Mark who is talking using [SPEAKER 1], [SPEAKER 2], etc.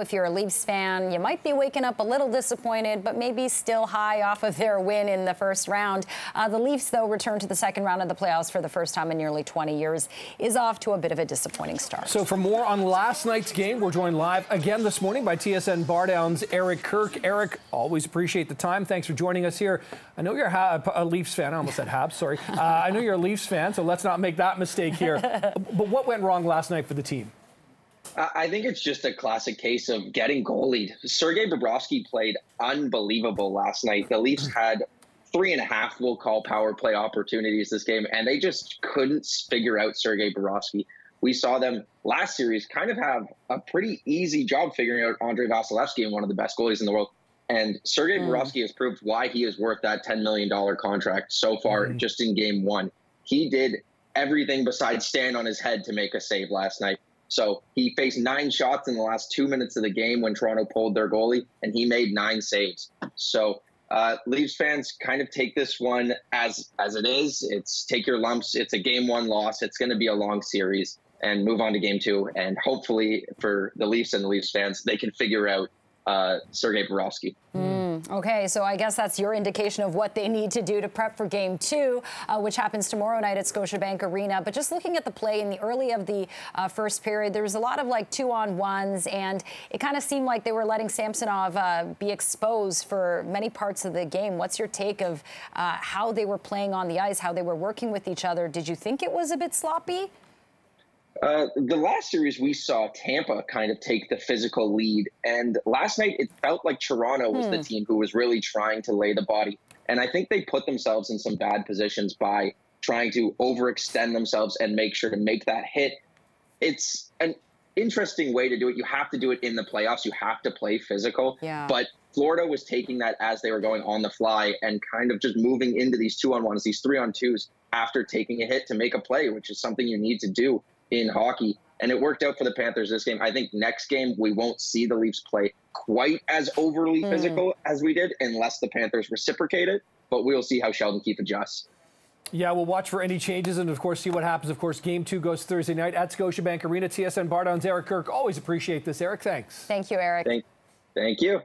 [SPEAKER 1] If you're a Leafs fan, you might be waking up a little disappointed, but maybe still high off of their win in the first round. Uh, the Leafs, though, return to the second round of the playoffs for the first time in nearly 20 years, is off to a bit of a disappointing start.
[SPEAKER 2] So, for more on last night's game, we're joined live again this morning by TSN Bar Down's Eric Kirk. Eric, always appreciate the time. Thanks for joining us here. I know you're a Leafs fan. I almost said Habs, sorry. Uh, I know you're a Leafs fan, so let's not make that mistake here. but what went wrong last night for the team?
[SPEAKER 3] I think it's just a classic case of getting goalied. Sergei Bobrovsky played unbelievable last night. The Leafs had three and a half, we'll call power play opportunities this game, and they just couldn't figure out Sergei Bobrovsky. We saw them last series kind of have a pretty easy job figuring out Andrei Vasilevskiy and one of the best goalies in the world. And Sergei mm. Bobrovsky has proved why he is worth that $10 million contract so far mm. just in game one. He did everything besides stand on his head to make a save last night. So he faced nine shots in the last two minutes of the game when Toronto pulled their goalie, and he made nine saves. So uh, Leafs fans kind of take this one as as it is. It's take your lumps. It's a game one loss. It's going to be a long series, and move on to game two. And hopefully for the Leafs and the Leafs fans, they can figure out uh, Sergei Bobrovsky.
[SPEAKER 1] Mm, okay, so I guess that's your indication of what they need to do to prep for game two, uh, which happens tomorrow night at Scotiabank Arena. But just looking at the play in the early of the uh, first period, there was a lot of like two on ones, and it kind of seemed like they were letting Samsonov uh, be exposed for many parts of the game. What's your take of uh, how they were playing on the ice, how they were working with each other? Did you think it was a bit sloppy?
[SPEAKER 3] Uh, the last series we saw Tampa kind of take the physical lead, and last night it felt like Toronto was hmm. the team who was really trying to lay the body. And I think they put themselves in some bad positions by trying to overextend themselves and make sure to make that hit. It's an interesting way to do it. You have to do it in the playoffs. You have to play physical.
[SPEAKER 1] Yeah.
[SPEAKER 3] But Florida was taking that as they were going on the fly and kind of just moving into these two on ones, these three on twos after taking a hit to make a play, which is something you need to do in hockey. And it worked out for the Panthers this game. I think next game we won't see the Leafs play quite as overly mm. physical as we did unless the Panthers reciprocate it. But we'll see how Sheldon Keefe adjusts.
[SPEAKER 2] Yeah, we'll watch for any changes and, of course, see what happens. Of course, game two goes Thursday night at Scotiabank Arena. TSN Bar Down's Eric Kirk. Always appreciate this, Eric. Thanks.
[SPEAKER 1] Thank you, Eric.
[SPEAKER 3] Thank, thank you.